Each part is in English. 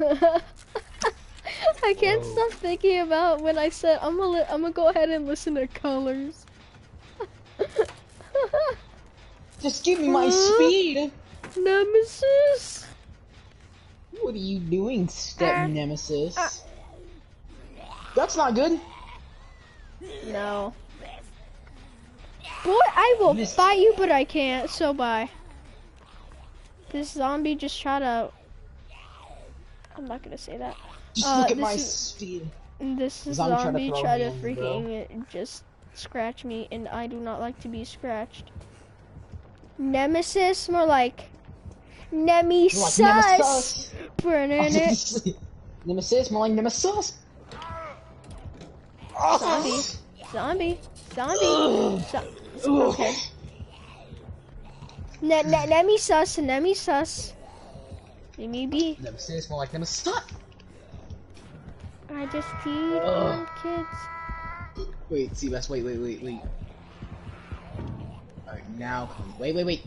I can't stop thinking about when I said I'm gonna I'm gonna go ahead and listen to colors. Just give me my Huh? speed. Nemesis. What are you doing, step Uh, nemesis? uh. That's not good. No. Boy, I will Missed. fight you, but I can't. So bye. This zombie just tried to. I'm not gonna say that. Just Uh, look at this my is- speed. This Zombie zombie, tried to throw to freaking just scratch me, and I do not like to be scratched. Nemesis, more like Nemesis. Like nemesis. Burning nemesis, more like nemesis. Zombie. Zombie. Zo- okay. Ne ne Nemesis. Nemesis. Let me be. Nemesis, more like nemesis. I just feed Ugh. my kids. Wait, see, let's wait, wait, wait, wait. Alright, now come. Wait, wait, wait.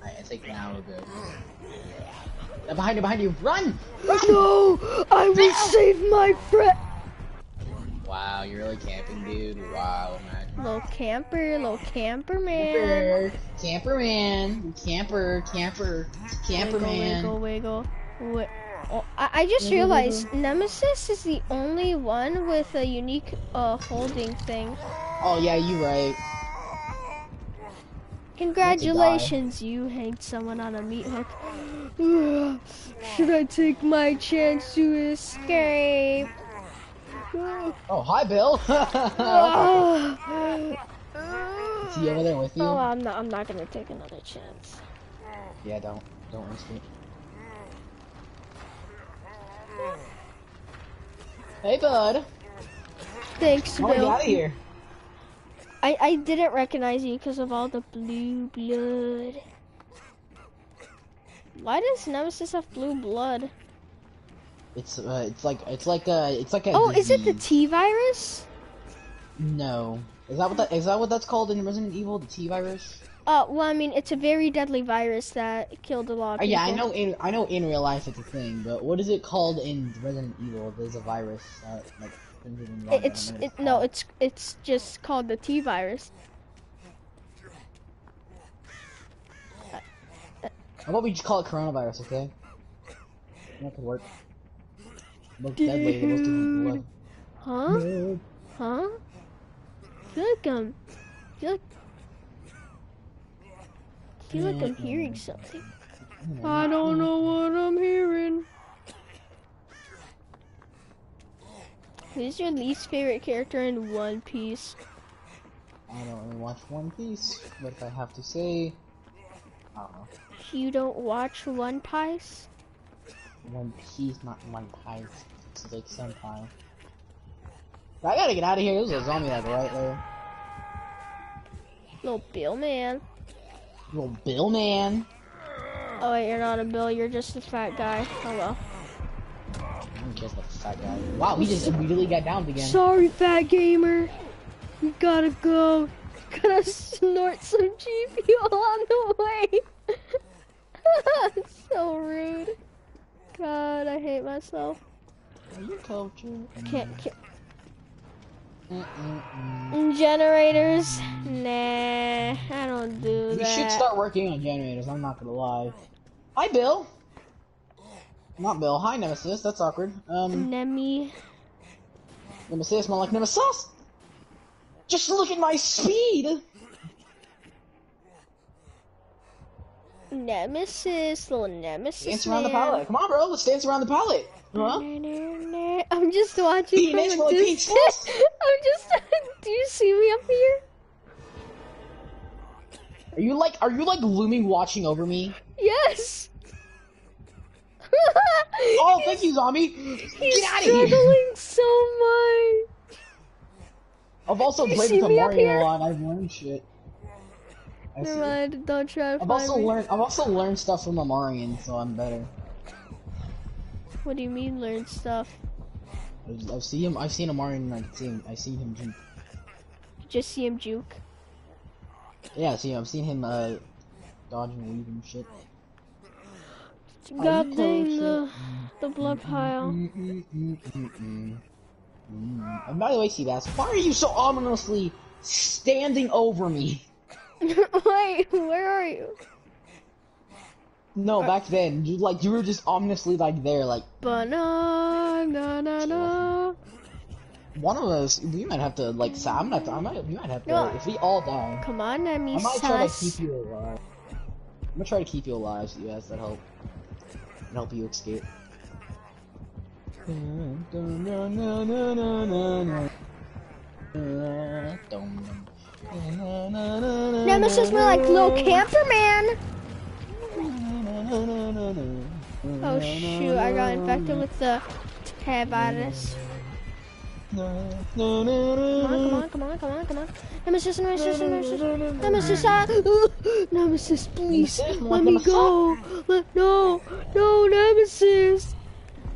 Alright, I think now we're good. Now behind you, behind you, run! No, I will save my friend. Wow, you're really camping, dude. Wow, man. Little camper, little camper man. Camper, camper man, camper, camper, camper wiggle, man. wiggle, wiggle. Wi- Oh, I, I just Wiggle, realized Nemesis is the only one with a unique uh, holding thing. Oh yeah, you right. Congratulations, you hanged someone on a meat hook. Should I take my chance to escape? Oh, hi, Bill. oh, Is he over there with you? Oh, I'm not. I'm not gonna take another chance. Yeah, don't, don't risk it. Hey, bud. Thanks, want get out of here. I I didn't recognize you because of all the blue blood. Why does Nemesis have blue blood? It's, uh, it's like, it's like a, it's like a. Oh, is it the. T virus? No. Is that what that? Is that what that's called in Resident Evil? The T virus? Uh, well, I mean, it's a very deadly virus that killed a lot of Uh, people. yeah, I know. In I know in real life it's a thing, but what is it called in Resident Evil? There's a virus that like. it in It, it's it, no, it's it's just called the T virus. How about we just call it coronavirus, okay? That could work. Most deadly, the most different blood. Huh? Huh? I feel like I'm. I feel like. I feel like I'm hearing something. I don't know what I'm hearing. Who's your least favorite character in One Piece? I don't really watch One Piece, but if I have to say, I don't know. You don't watch One Piece? One Piece, not One Piece. It's like senpai. I gotta get out of here. There's a zombie like right there. Little Bill man. Little Bill man. Oh wait, you're not a Bill, you're just a fat guy. Oh well. I'm just a fat guy. Wow, we just immediately got down again. Sorry, fat gamer. You gotta go. Gotta snort some GP on the way. so rude. God, I hate myself. Your culture. Can't, can't. Mm-mm-mm. Generators? Nah, I don't do We that. should start working on generators. I'm not gonna lie. Hi, Bill. Not Bill. Hi, Nemesis. That's awkward. Um, Nemi. Nemesis, more like Nemesis. Just look at my speed. Nemesis, little Nemesis. Dance around the man. pallet. Come on, bro. Let's dance around the pallet. Huh? I'm just watching Beat from a for like eight distance. I'm just. Do you see me up here? Are you like, are you like looming, watching over me? Yes. Oh, thank you, zombie. He's Get out of here. struggling so much. I've also You played with me up Amarian here? a lot. I've learned shit. I see. Don't try to I've also me. learned. I've also learned stuff from Amarian, so I'm better. What do you mean learn stuff? I've, I've seen him. I've seen Amarian. Like, seen. I've seen him. juke. Just see him juke. Yeah, see, I've seen him uh, dodge and weave and shit. God you dang the. the blood pile. Mm. And by the way, Seabass, why are you so ominously standing over me? Wait, where are you? No, back then, you like you were just ominously like there, like Banana, na na na. one of us. We might have to like. sa- I'm not. I might. We might have to. No. If we all die, Come on, let me I might try to keep you alive. I'm gonna try to keep you alive, so you guys That help. And help you escape. Nemesis more like little camper man. Oh shoot, I got infected with the tab virus. Come on, come on, come on, come on, come on. Nemesis, Nemesis, Nemesis, Nemesis, ah! Nemesis, please, let me go. Let, no, no, Nemesis.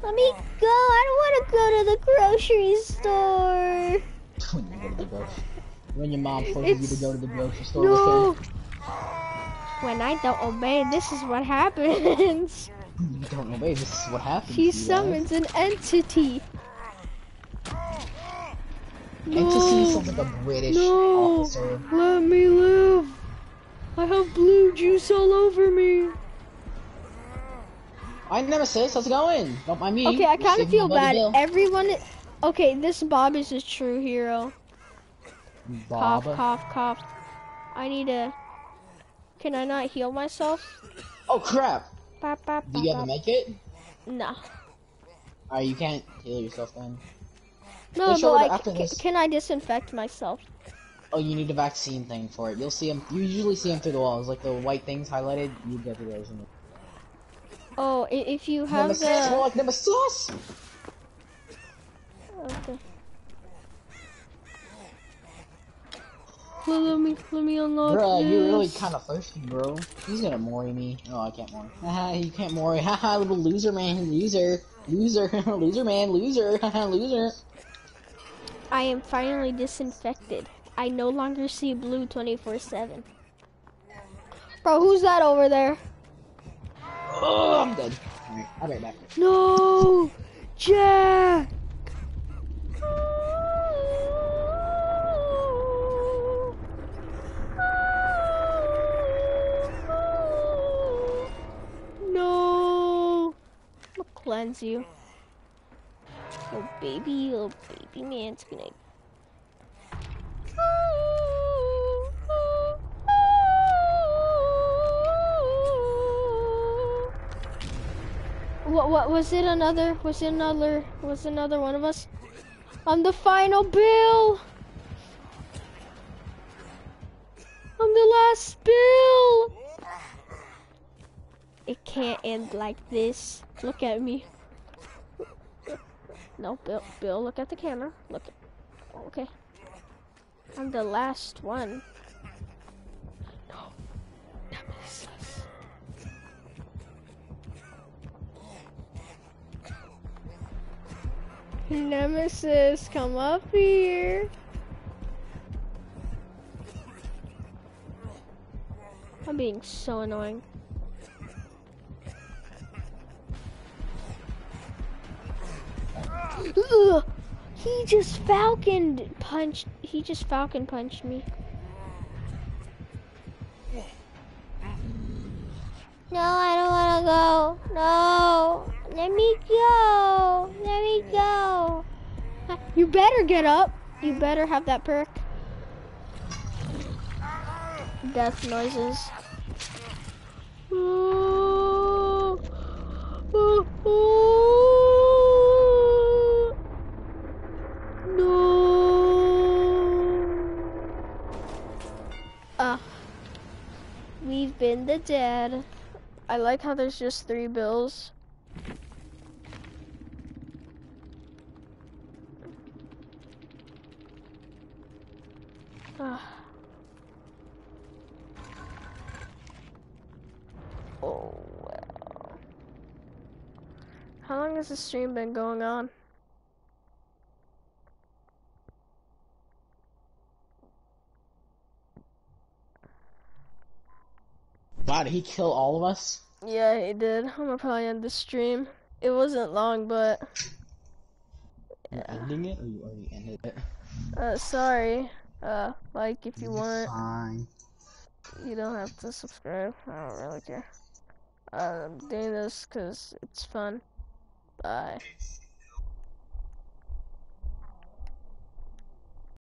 Let me go. I don't want to go to the grocery store. When you go to the grocery. When your mom forces you to go to the grocery store No. with When I don't obey, this is what happens. her. You don't obey. This is what happens. She guys. summons an entity. Entity No, sounds like a British no, officer. let me live. I have blue juice all over me. Hi, Nemesis. How's it going? Don't mind me. Okay, I kind of feel bad. Everyone, okay, this Bob is a true hero. Bob. Cough, cough, cough. I need to. Can I not heal myself? Oh crap! Bop, bop, Do you bop, have a bop. make it? No. Alright, you can't heal yourself then. No, They but showed it like, after ca- this. can I disinfect myself? Oh, you need a vaccine thing for it. You'll see them. You usually see them through the walls, like the white things highlighted. You go through those. And Oh, if you have Nemesis, more the. like Nemesis. Okay. Let, let me let me unlock Bruh, this. you're really kind of thirsty, bro. He's gonna mori me. Oh, I can't mori. Haha, you can't mori. Haha, little loser man, loser, loser, loser man, loser, haha, loser. I am finally disinfected. I no longer see blue 24/7. Bro, who's that over there? Oh, I'm dead. Alright, I'll be right back. No, Jack. I'm you. Oh baby, oh baby man's gonna. What? What was it? Another? Was it another? Was another one of us? I'm the final bill. I'm the last bill. It can't end like this. Look at me. No, Bill. Bill, look at the camera. Look. Okay. I'm the last one. No. Nemesis. Nemesis, come up here. I'm being so annoying. Ugh, he just falcon punched. He just falcon punched me. No, I don't want to go. No, let me go. Let me go. You better get up. You better have that perk. Death noises. Oh, oh, oh. Ah. We've been the dead. I like how there's just three bills. Ah. Oh wow. How long has the stream been going on? Wow, did he kill all of us? Yeah, he did. I'm gonna probably end the stream. it wasn't long, but You're ending it, or you already ended it? uh, sorry. Uh, like if you want, Fine. you don't have to subscribe. I don't really care. Uh, I'm doing this because it's fun. Bye.